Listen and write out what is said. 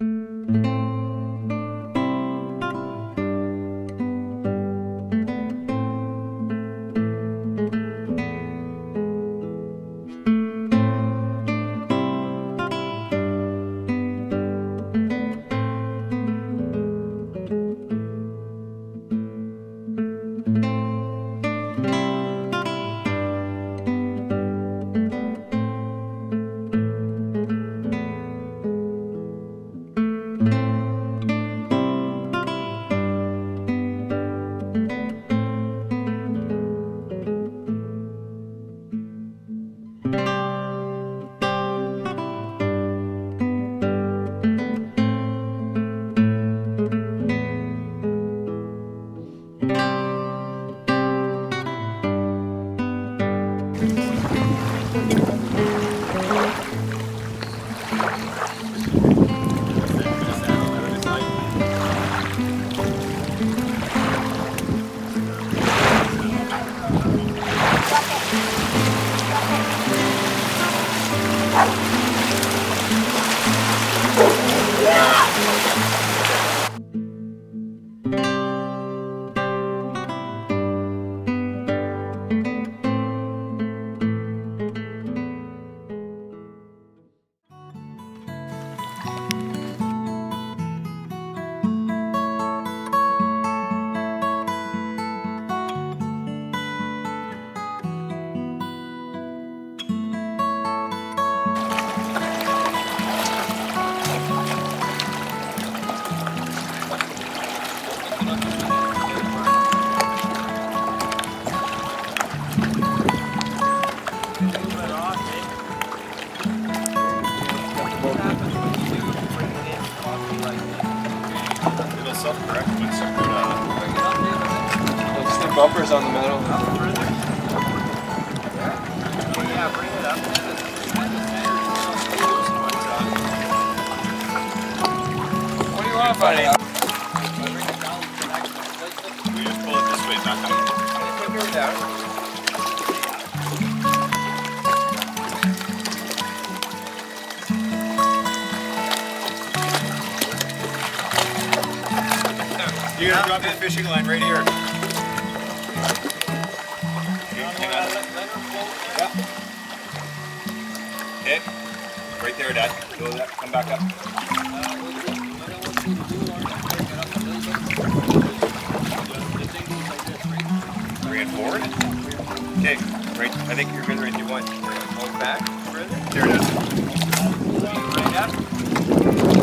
Música It'll self-correct when someone, uh, Just the bumpers on the middle. What do you want, buddy? we just pull it this way, not that way. You're gonna drop your fishing line right here. Yeah. Right there, Dad. Go that, come back up. Bring it forward. Okay, right. I think you're good right. You want going back? There it is.